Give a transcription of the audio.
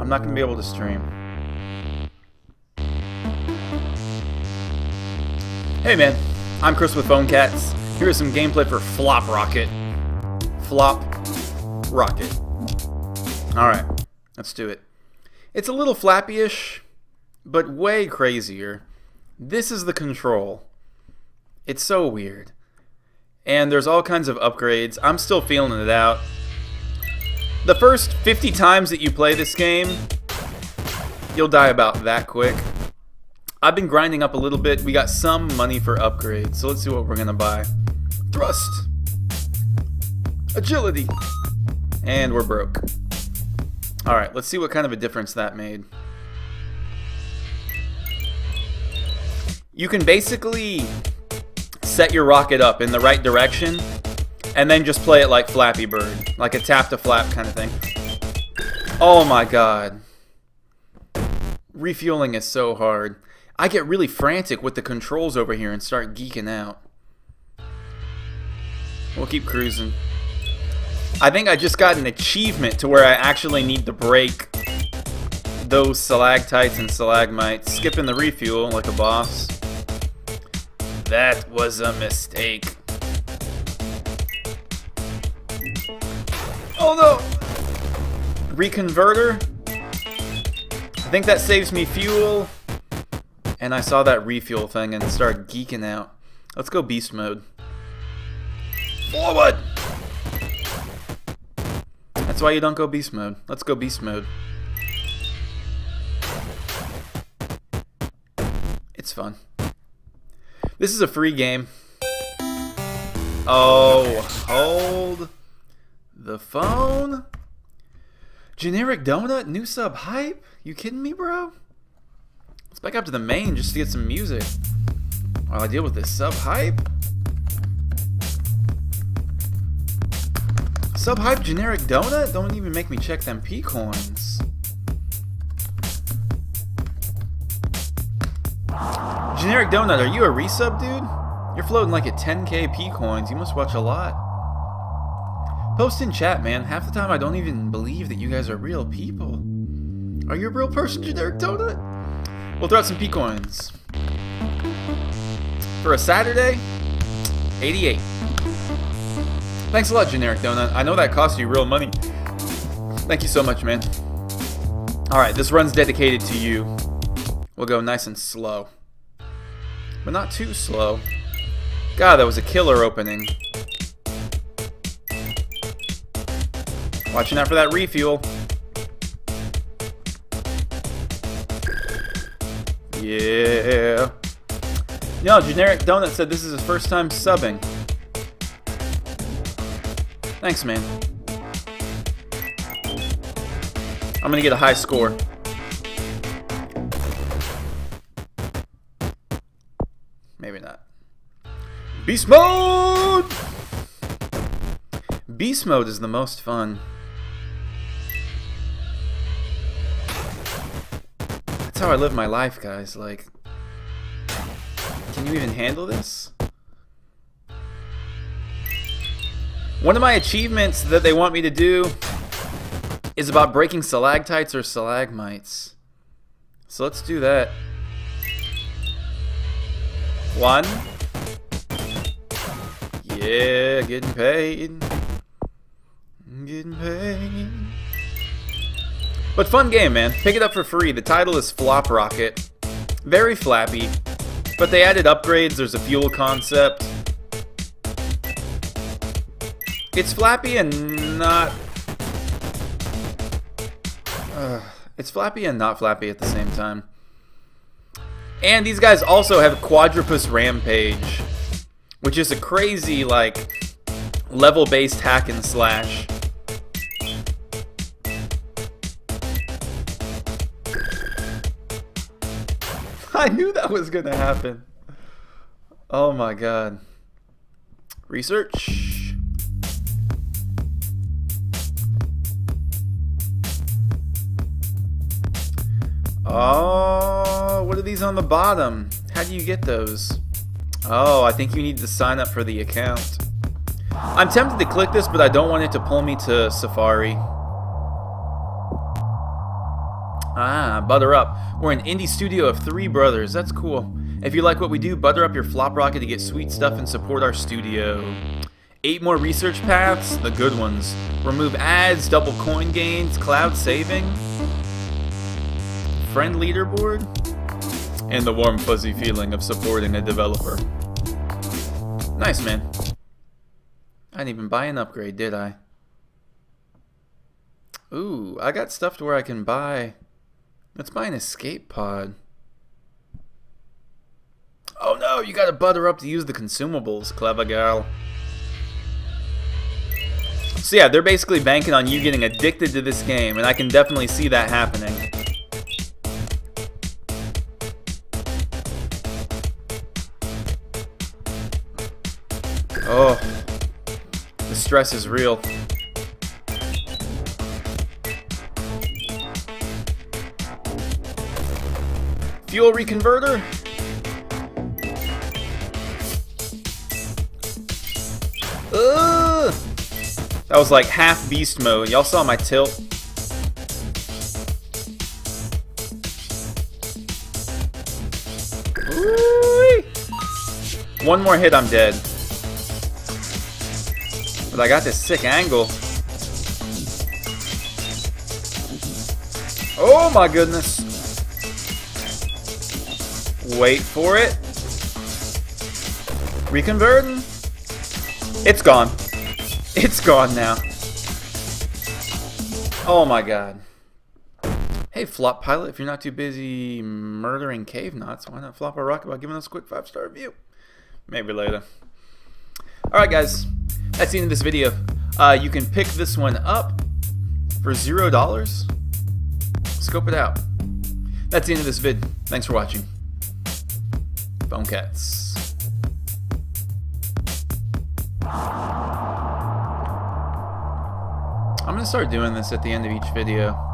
I'm not going to be able to stream. Hey man, I'm Chris with Phone Cats. Here is some gameplay for Flop Rocket. Flop Rocket. Alright, let's do it. It's a little flappy-ish, but way crazier. This is the control. It's so weird. And there's all kinds of upgrades. I'm still feeling it out. The first 50 times that you play this game, you'll die about that quick. I've been grinding up a little bit. We got some money for upgrades, so let's see what we're gonna buy. Thrust. Agility. And we're broke. Alright, let's see what kind of a difference that made. You can basically set your rocket up in the right direction and then just play it like Flappy Bird, like a tap to flap kind of thing. Oh my god. Refueling is so hard. I get really frantic with the controls over here and start geeking out. We'll keep cruising. I think I just got an achievement to where I actually need to break those stalactites and stalagmites, skipping the refuel like a boss. That was a mistake. Oh no! Reconverter? I think that saves me fuel. And I saw that refuel thing and started geeking out. Let's go beast mode. Forward! That's why you don't go beast mode. Let's go beast mode. It's fun. This is a free game. Oh, hold the phone? Generic donut? New sub hype? You kidding me, bro? Let's back up to the main just to get some music. While I deal with this sub hype. Sub hype generic donut? Don't even make me check them P coins. Generic donut, are you a resub, dude? You're floating like at 10k P coins. You must watch a lot. Post in chat, man. Half the time I don't even believe that you guys are real people. Are you a real person, Generic Donut? We'll throw out some P-Coins. For a Saturday, 88. Thanks a lot, Generic Donut. I know that cost you real money. Thank you so much, man. Alright, this run's dedicated to you. We'll go nice and slow. But not too slow. God, that was a killer opening. Watching out for that refuel. Yeah. No, Generic Donut said this is his first time subbing. Thanks, man. I'm gonna get a high score. Maybe not. Beast Mode! Beast Mode is the most fun. How I live my life, guys. Like, can you even handle this? One of my achievements that they want me to do is about breaking stalactites or stalagmites. So let's do that. One. Yeah, getting paid. Getting paid. But fun game, man. Pick it up for free. The title is Flop Rocket. Very flappy, but they added upgrades. There's a fuel concept. It's flappy and not... Uh, it's flappy and not flappy at the same time. And these guys also have Quadropus Rampage, which is a crazy, like, level-based hack and slash. I knew that was gonna happen. Oh my god. Research. Oh, what are these on the bottom? How do you get those? Oh, I think you need to sign up for the account. I'm tempted to click this, but I don't want it to pull me to Safari. Ah, Butter Up. We're an indie studio of three brothers. That's cool. If you like what we do, butter up your flop rocket to get sweet stuff and support our studio. Eight more research paths, the good ones. Remove ads, double coin gains, cloud saving. Friend leaderboard. And the warm fuzzy feeling of supporting a developer. Nice, man. I didn't even buy an upgrade, did I? Ooh, I got stuff to where I can buy... Let's buy an escape pod. Oh no, you gotta butter up to use the consumables, clever girl. So yeah, they're basically banking on you getting addicted to this game, and I can definitely see that happening. Oh, the stress is real. Fuel reconverter? Ugh! That was like half beast mode. Y'all saw my tilt. One more hit, I'm dead. But I got this sick angle. Oh my goodness. Wait for it. Reconverting. It's gone. It's gone now. Oh my god. Hey, Flop Pilot, if you're not too busy murdering cave knots, why not flop a rocket by giving us a quick five-star review? Maybe later. Alright, guys. That's the end of this video. Uh, you can pick this one up for $0. Scope it out. That's the end of this vid. Thanks for watching. Phone Cats. I'm gonna start doing this at the end of each video.